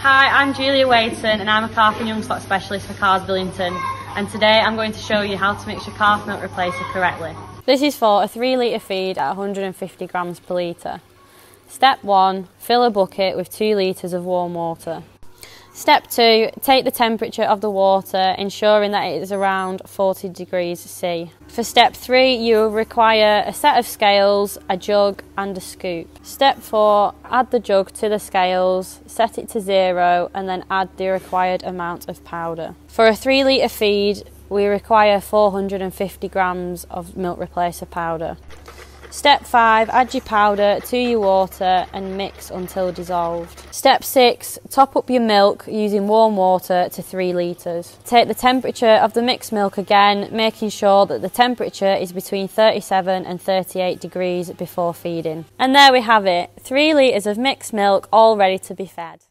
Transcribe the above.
Hi, I'm Julia Waiton and I'm a calf and young stock specialist for Carrs Billington and today I'm going to show you how to mix your calf milk replacer correctly. This is for a 3 litre feed at 150 grams per litre. Step 1. Fill a bucket with 2 litres of warm water. Step 2. Take the temperature of the water, ensuring that it is around 40 degrees C. For step 3, you will require a set of scales, a jug, and a scoop. Step 4. Add the jug to the scales, set it to zero, and then add the required amount of powder. For a 3 litre feed, we require 450 grams of milk replacer powder. Step 5. Add your powder to your water and mix until dissolved. Step 6. Top up your milk using warm water to 3 litres. Take the temperature of the mixed milk again, making sure that the temperature is between 37 and 38 degrees before feeding. And there we have it 3 litres of mixed milk all ready to be fed.